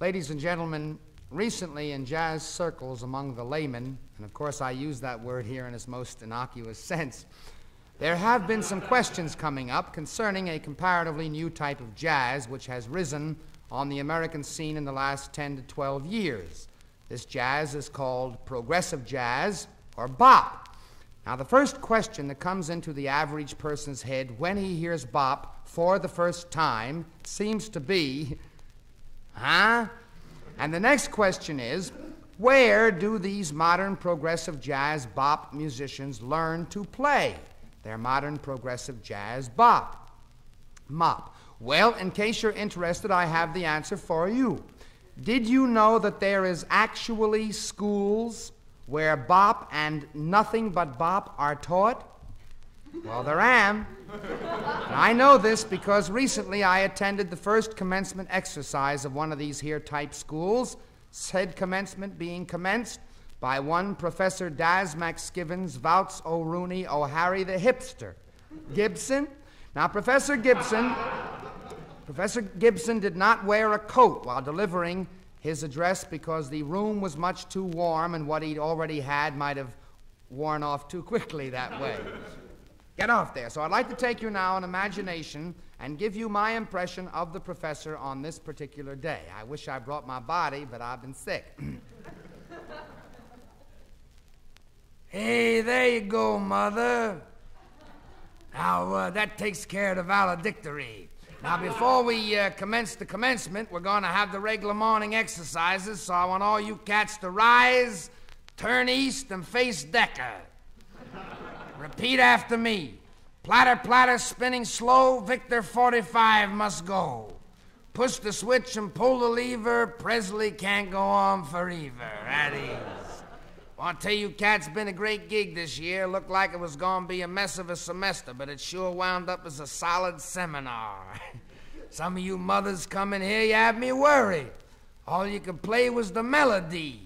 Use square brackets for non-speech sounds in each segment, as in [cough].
Ladies and gentlemen, recently in jazz circles among the laymen, and of course I use that word here in its most innocuous [laughs] sense, there have been some questions coming up concerning a comparatively new type of jazz which has risen on the American scene in the last 10 to 12 years. This jazz is called progressive jazz or bop. Now, the first question that comes into the average person's head when he hears bop for the first time seems to be, huh? And the next question is, where do these modern progressive jazz bop musicians learn to play? Their modern progressive jazz bop. Mop. Well, in case you're interested, I have the answer for you. Did you know that there is actually schools where bop and nothing but bop are taught? Well, there am. And I know this because recently I attended the first commencement exercise of one of these here type schools, said commencement being commenced by one Professor Daz McSkivens, Vouts O'Rooney, O'Harry the hipster. Gibson? Now, Professor Gibson, Professor Gibson did not wear a coat while delivering his address because the room was much too warm and what he'd already had might have worn off too quickly that way. Get off there. So I'd like to take you now in imagination and give you my impression of the professor on this particular day. I wish I brought my body, but I've been sick. [clears throat] Hey, there you go, Mother. Now, uh, that takes care of the valedictory. Now, before we uh, commence the commencement, we're going to have the regular morning exercises, so I want all you cats to rise, turn east, and face Decca. Repeat after me. Platter, platter, spinning slow, Victor 45 must go. Push the switch and pull the lever, Presley can't go on forever. At ease. Well, I tell you, cats, been a great gig this year. Looked like it was gonna be a mess of a semester, but it sure wound up as a solid seminar. [laughs] Some of you mothers come in here, you have me worried. All you could play was the melody.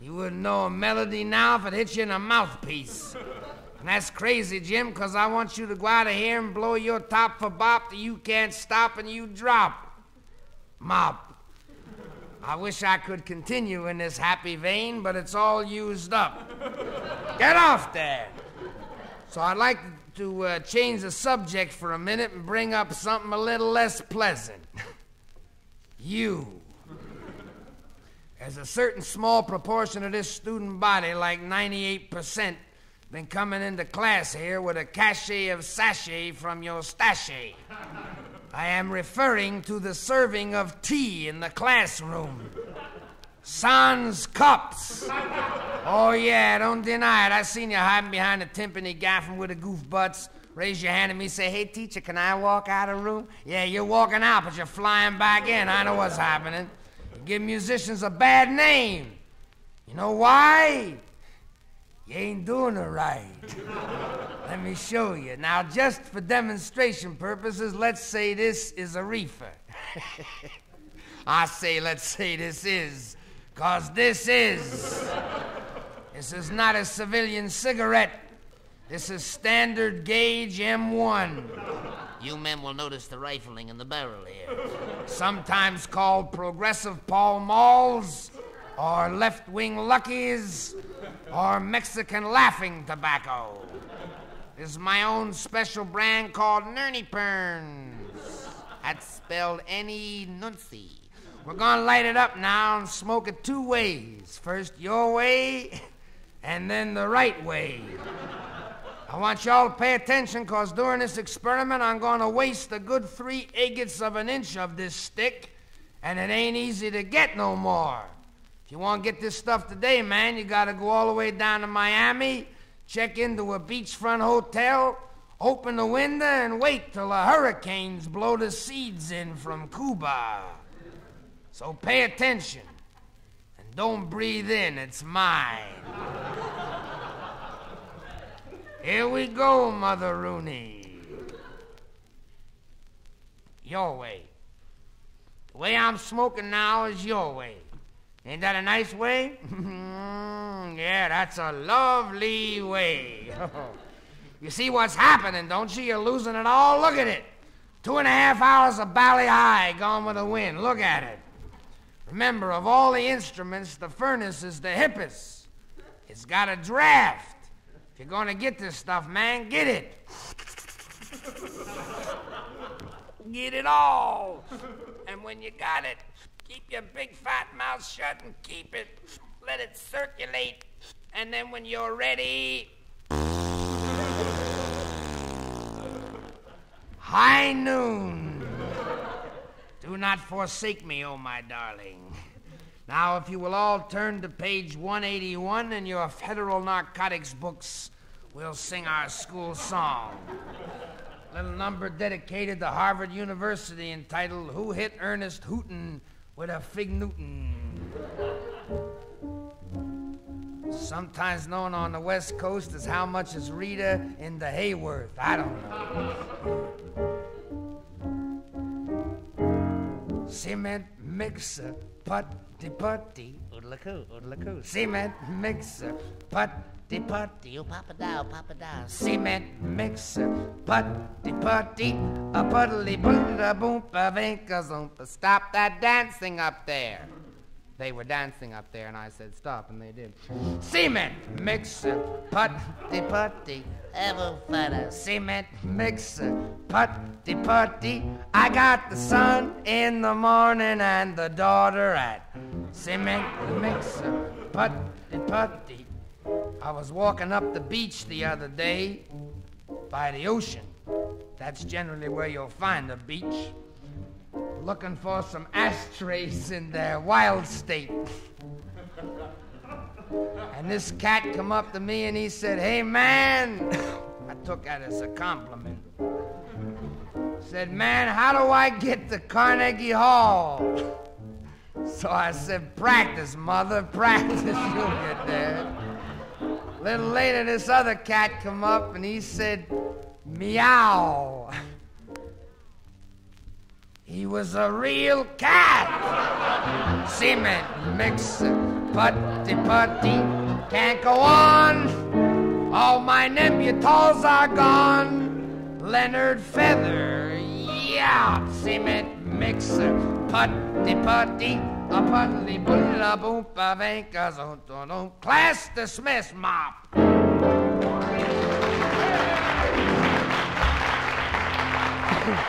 You wouldn't know a melody now if it hit you in a mouthpiece. And that's crazy, Jim, because I want you to go out of here and blow your top for bop that you can't stop and you drop. Mop. I wish I could continue in this happy vein, but it's all used up. Get off there! So I'd like to uh, change the subject for a minute and bring up something a little less pleasant. [laughs] you. There's a certain small proportion of this student body, like 98%, been coming into class here with a cachet of sachet from your stashay. I am referring to the serving of tea in the classroom. Sans cups. Oh, yeah, don't deny it. I seen you hiding behind the timpani gaffing with the goof butts. Raise your hand at me, say, hey, teacher, can I walk out of the room? Yeah, you're walking out, but you're flying back in. I know what's happening. You give musicians a bad name. You know why? You ain't doing it right. Let me show you. Now, just for demonstration purposes, let's say this is a reefer. [laughs] I say, let's say this is, because this is. This is not a civilian cigarette. This is standard gauge M1. You men will notice the rifling in the barrel here. Sometimes called progressive Pall Malls or left wing Luckies or Mexican laughing tobacco. This is my own special brand called Nerney Perns. That's spelled N-E Nuncy. We're gonna light it up now and smoke it two ways. First your way, and then the right way. I want y'all to pay attention, cause during this experiment I'm gonna waste a good three agates of an inch of this stick, and it ain't easy to get no more you want to get this stuff today, man, you got to go all the way down to Miami, check into a beachfront hotel, open the window, and wait till the hurricanes blow the seeds in from Cuba. So pay attention and don't breathe in, it's mine. Here we go, Mother Rooney. Your way. The way I'm smoking now is your way. Ain't that a nice way? Mm-hmm. yeah, that's a lovely way. [laughs] you see what's happening, don't you? You're losing it all. Look at it. Two and a half hours of Bali Ha'i gone with the wind. Look at it. Remember, of all the instruments, the furnace is the hippest. It's got a draft. If you're gonna get this stuff, man, get it. [laughs] get it all. And when you got it, keep your big fat mouth shut and keep it. Let it circulate. And then when you're ready, high noon. Do not forsake me, oh my darling. Now, if you will all turn to page 181 in your federal narcotics books, we'll sing our school song. Little number dedicated to Harvard University entitled Who Hit Earnest Hooton with a Fig Newton? Sometimes known on the West Coast as How Much is Rita in the Hayworth? I don't know. Cement mixer, putty putty, oodalacoo, oodalacoo. Cement mixer, putty putty, You oh, papa down, papa down. Cement mixer, putty putty, a puddly bunda boompa vinka zoompa. Stop that dancing up there. They were dancing up there, and I said stop, and they did. Cement mixer, putty putty, Ever fatter. cement mixer, putty putty. I got the son in the morning and the daughter at cement mixer, putty putty. I was walking up the beach the other day by the ocean. That's generally where you'll find a beach. Looking for some ashtrays in their wild state. [laughs] And this cat come up to me and he said, Hey man, I took that as a compliment. Said, Man, how do I get to Carnegie Hall? So I said, Practice, mother, practice, [laughs] you'll get there. Little later, this other cat come up and he said, Meow. He was a real cat. Cement mixer, putty putty, can't go on. All my Neanderthals are gone. Leonard Feather, yeah, cement mixer, putty putty, a the boola boop of anchors on Class dismiss mop. Yeah. [laughs]